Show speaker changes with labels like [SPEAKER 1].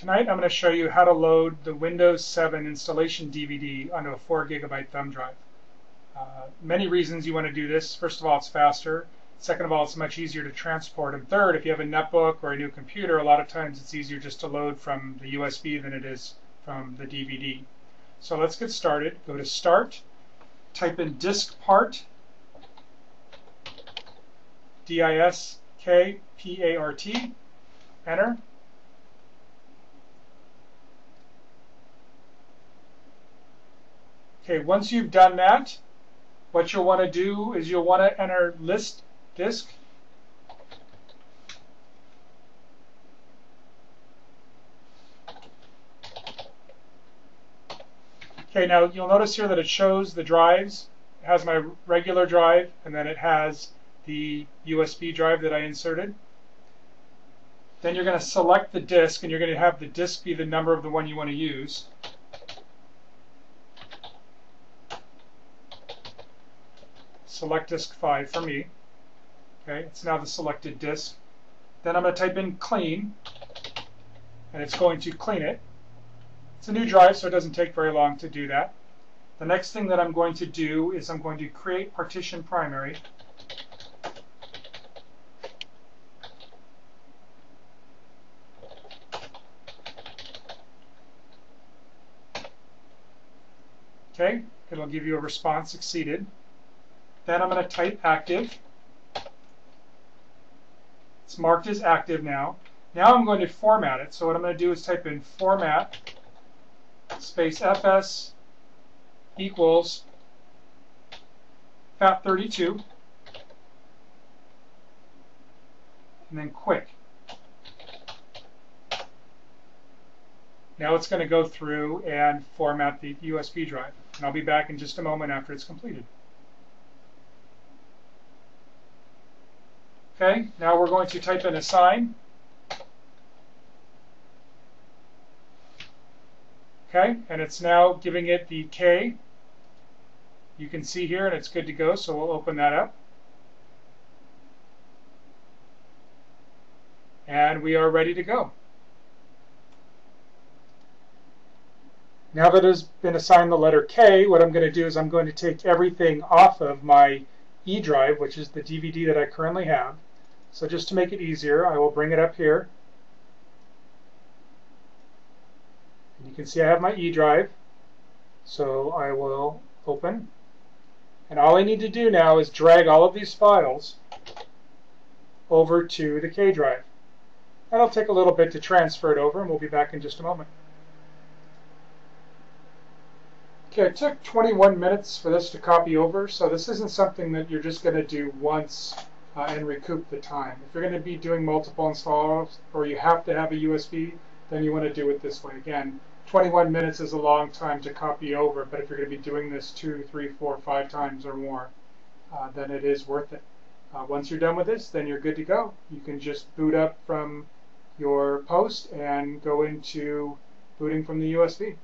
[SPEAKER 1] Tonight I'm going to show you how to load the Windows 7 installation DVD onto a 4 gigabyte thumb drive. Uh, many reasons you want to do this. First of all, it's faster. Second of all, it's much easier to transport. And third, if you have a netbook or a new computer, a lot of times it's easier just to load from the USB than it is from the DVD. So let's get started. Go to Start, type in diskpart, D-I-S-K-P-A-R-T, enter. Okay, once you've done that, what you'll want to do is you'll want to enter list disk. Okay, now you'll notice here that it shows the drives. It has my regular drive, and then it has the USB drive that I inserted. Then you're going to select the disk, and you're going to have the disk be the number of the one you want to use. Select disk 5 for me. Okay, it's now the selected disk. Then I'm going to type in clean, and it's going to clean it. It's a new drive, so it doesn't take very long to do that. The next thing that I'm going to do is I'm going to create partition primary. Okay, it'll give you a response succeeded. Then I'm going to type active. It's marked as active now. Now I'm going to format it. So what I'm going to do is type in format space fs equals FAT32 and then quick. Now it's going to go through and format the USB drive. And I'll be back in just a moment after it's completed. Okay, now we're going to type in assign. Okay, and it's now giving it the K. You can see here, and it's good to go, so we'll open that up. And we are ready to go. Now that it has been assigned the letter K, what I'm going to do is I'm going to take everything off of my E drive, which is the DVD that I currently have, so just to make it easier, I will bring it up here. And you can see I have my E drive. So I will open. And all I need to do now is drag all of these files over to the K drive. That'll take a little bit to transfer it over, and we'll be back in just a moment. Okay, it took 21 minutes for this to copy over, so this isn't something that you're just going to do once uh, and recoup the time. If you're going to be doing multiple installs or you have to have a USB, then you want to do it this way. Again, 21 minutes is a long time to copy over, but if you're going to be doing this two, three, four, five times or more, uh, then it is worth it. Uh, once you're done with this, then you're good to go. You can just boot up from your post and go into booting from the USB.